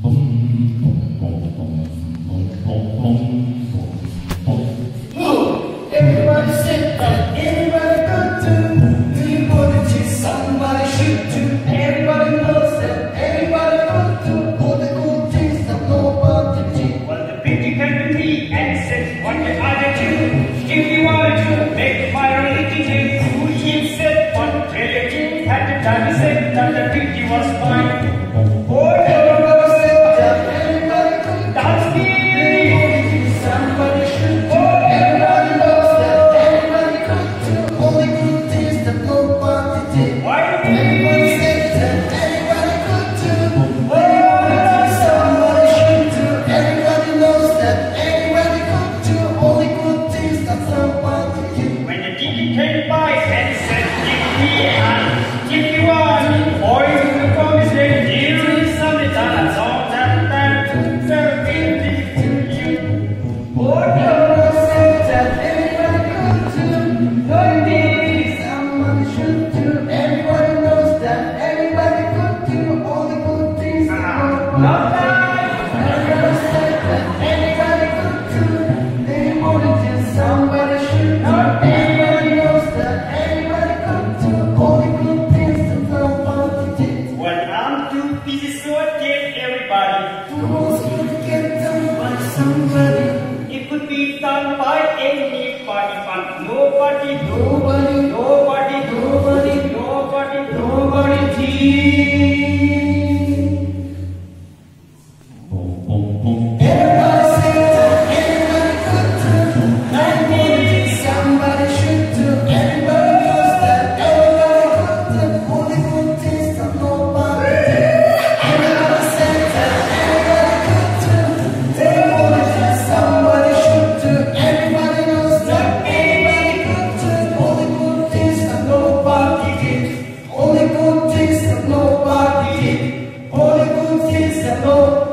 boom. Somebody. It could be done by anybody, but nobody, nobody, nobody, nobody, nobody, nobody, nobody. Senhor